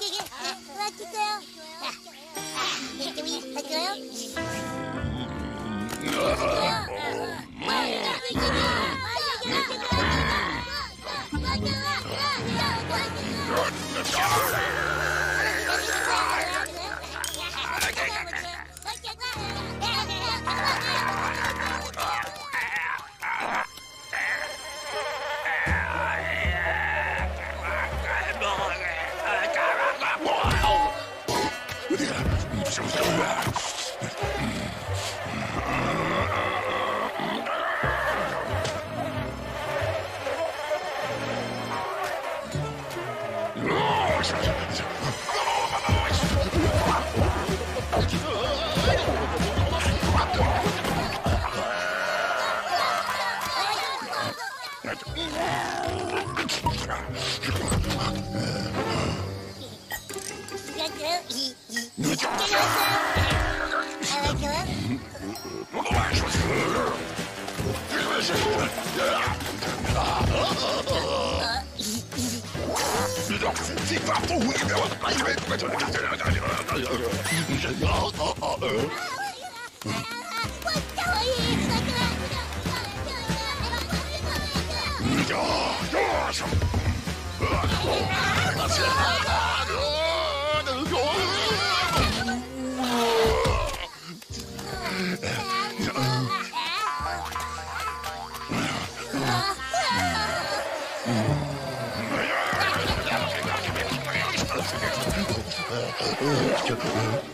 Get out of there! Oh, ちょっと。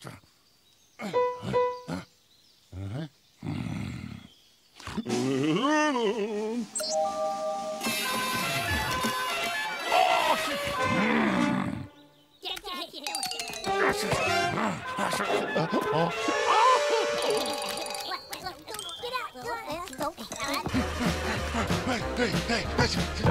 etc. Hey, hey, hey, listen.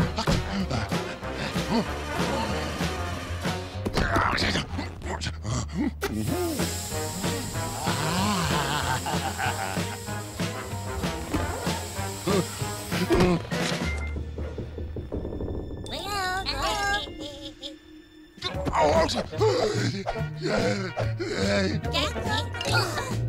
Oh, yeah, yeah.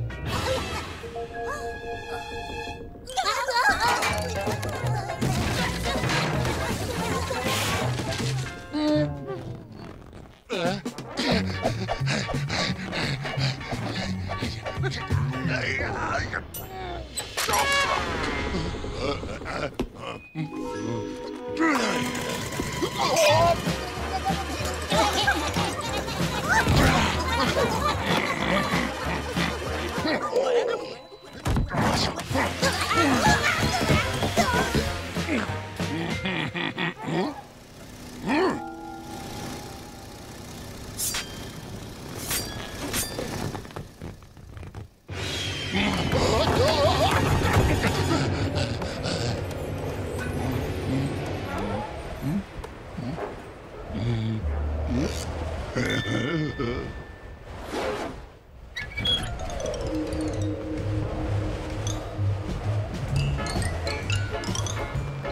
Oh!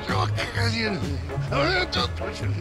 이렇게까지는 아, 저 도시를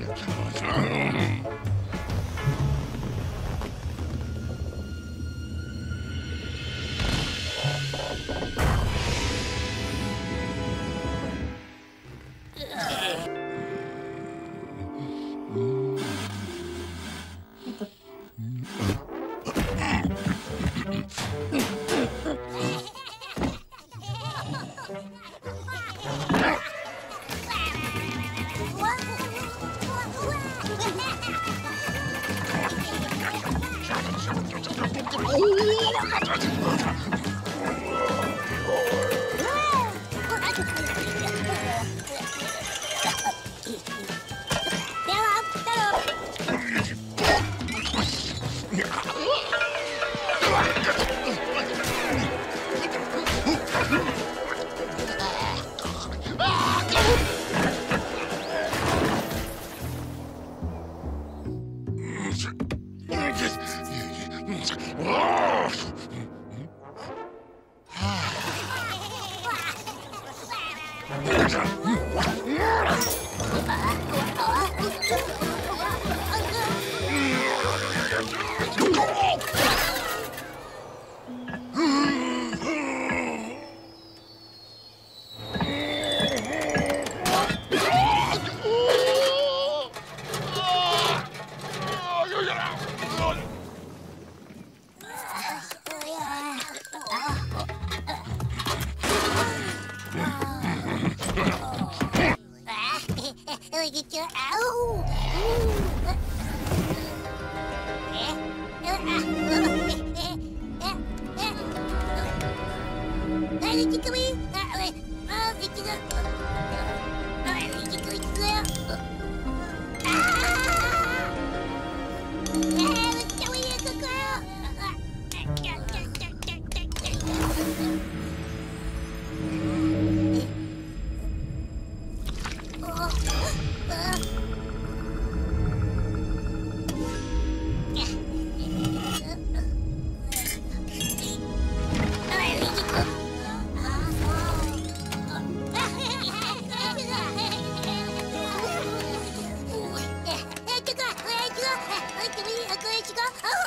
液が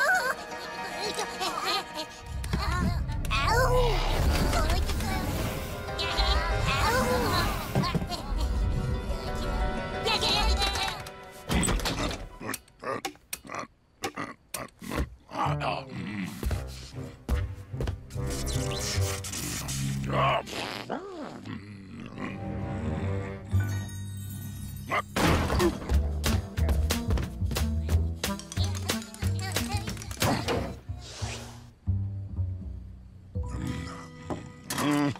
Oh,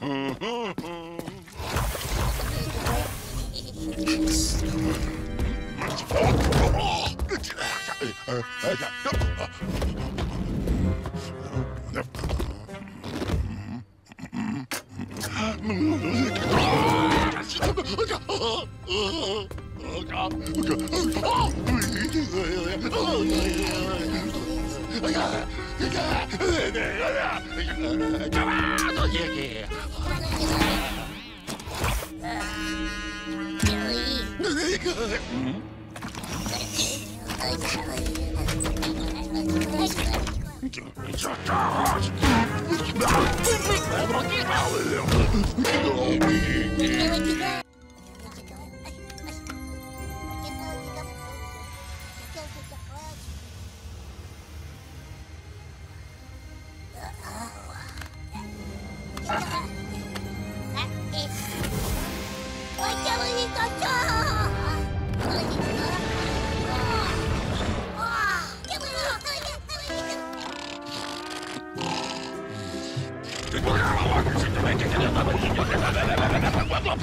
God. 가만히 얘기해. 좋다. Oh,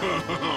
Ha ha ha!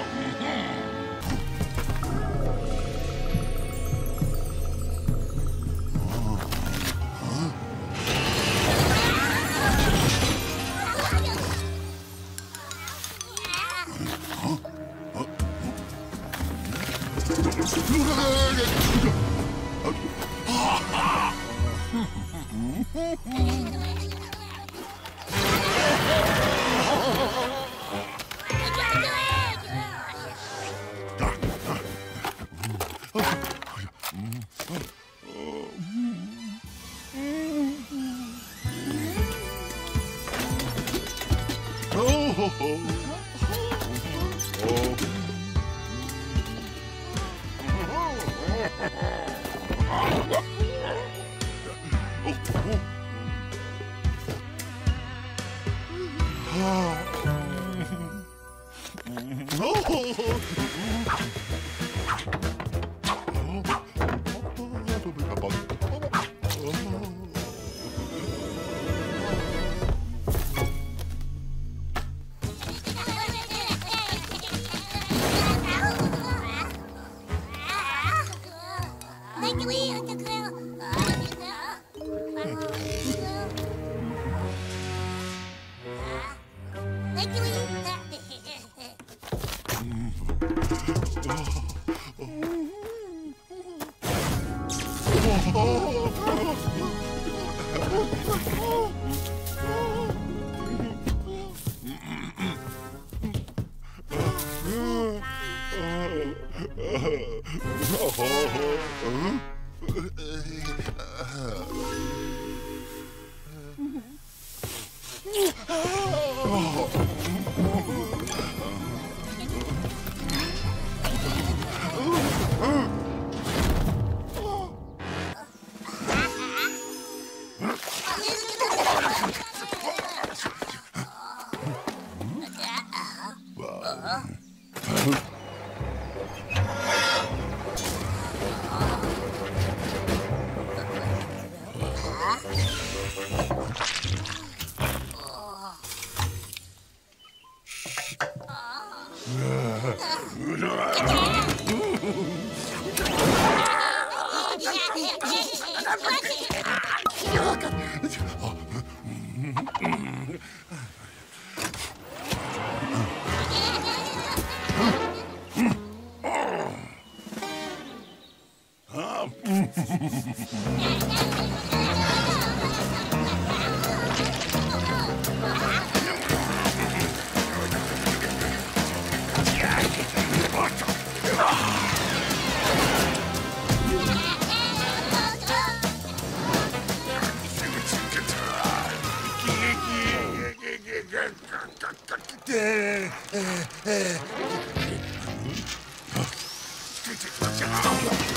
Stop.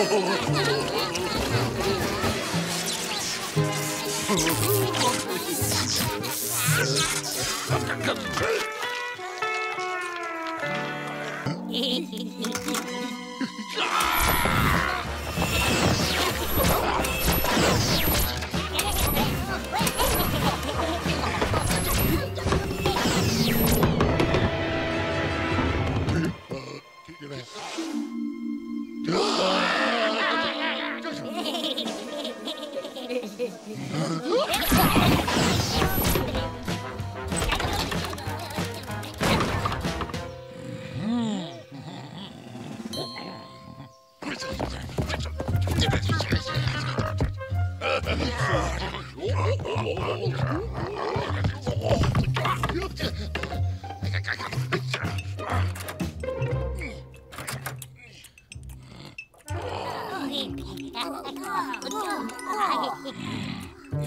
Oh,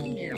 Yeah.